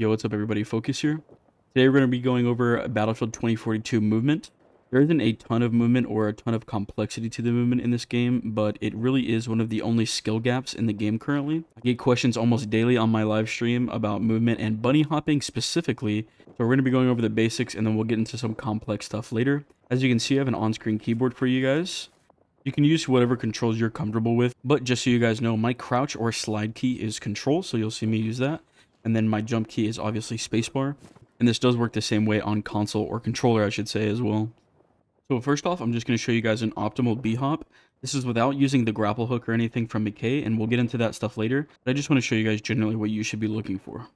Yo, what's up everybody, Focus here. Today we're going to be going over Battlefield 2042 movement. There isn't a ton of movement or a ton of complexity to the movement in this game, but it really is one of the only skill gaps in the game currently. I get questions almost daily on my live stream about movement and bunny hopping specifically, so we're going to be going over the basics and then we'll get into some complex stuff later. As you can see, I have an on-screen keyboard for you guys. You can use whatever controls you're comfortable with, but just so you guys know, my crouch or slide key is control, so you'll see me use that and then my jump key is obviously spacebar. And this does work the same way on console or controller, I should say, as well. So first off, I'm just going to show you guys an optimal B-hop. This is without using the grapple hook or anything from Mackay, and we'll get into that stuff later. But I just want to show you guys generally what you should be looking for.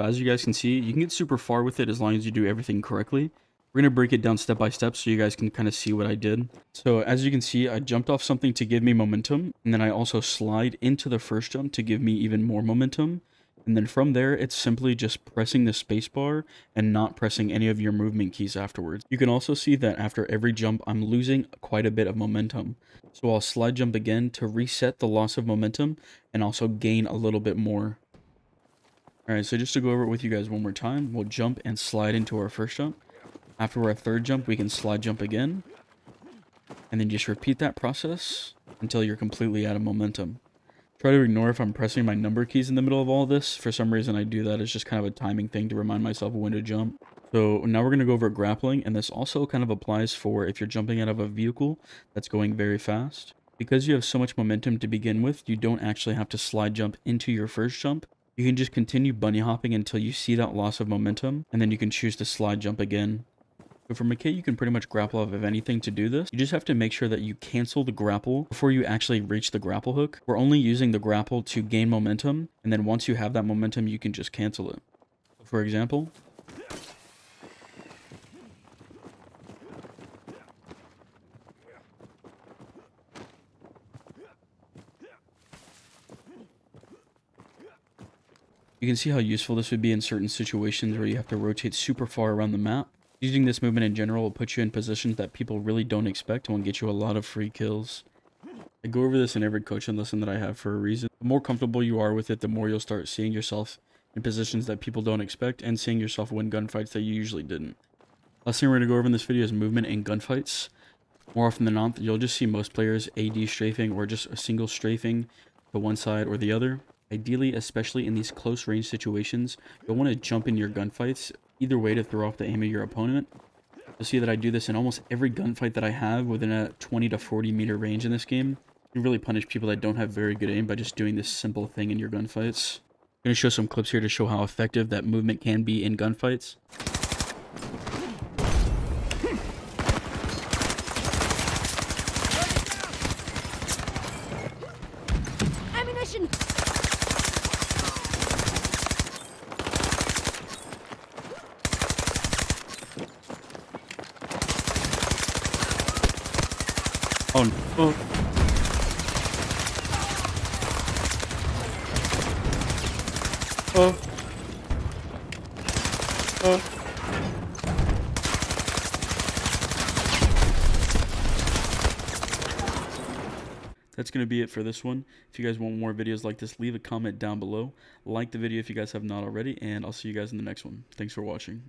So as you guys can see, you can get super far with it as long as you do everything correctly. We're going to break it down step by step so you guys can kind of see what I did. So as you can see, I jumped off something to give me momentum. And then I also slide into the first jump to give me even more momentum. And then from there, it's simply just pressing the spacebar and not pressing any of your movement keys afterwards. You can also see that after every jump, I'm losing quite a bit of momentum. So I'll slide jump again to reset the loss of momentum and also gain a little bit more Alright, so just to go over it with you guys one more time, we'll jump and slide into our first jump. After our third jump, we can slide jump again. And then just repeat that process until you're completely out of momentum. Try to ignore if I'm pressing my number keys in the middle of all this. For some reason I do that. It's just kind of a timing thing to remind myself when to jump. So now we're going to go over grappling, and this also kind of applies for if you're jumping out of a vehicle that's going very fast. Because you have so much momentum to begin with, you don't actually have to slide jump into your first jump. You can just continue bunny hopping until you see that loss of momentum, and then you can choose to slide jump again. But for Mackay, you can pretty much grapple off of anything to do this. You just have to make sure that you cancel the grapple before you actually reach the grapple hook. We're only using the grapple to gain momentum, and then once you have that momentum, you can just cancel it. For example, You can see how useful this would be in certain situations where you have to rotate super far around the map. Using this movement in general will put you in positions that people really don't expect and will get you a lot of free kills. I go over this in every coaching lesson that I have for a reason. The more comfortable you are with it, the more you'll start seeing yourself in positions that people don't expect and seeing yourself win gunfights that you usually didn't. Last thing we're going to go over in this video is movement in gunfights. More often than not, you'll just see most players AD strafing or just a single strafing to one side or the other. Ideally, especially in these close range situations, you'll want to jump in your gunfights either way to throw off the aim of your opponent. You'll see that I do this in almost every gunfight that I have within a 20 to 40 meter range in this game. You really punish people that don't have very good aim by just doing this simple thing in your gunfights. I'm going to show some clips here to show how effective that movement can be in gunfights. Ammunition! Oh, oh. That's going to be it for this one. If you guys want more videos like this, leave a comment down below. Like the video if you guys have not already, and I'll see you guys in the next one. Thanks for watching.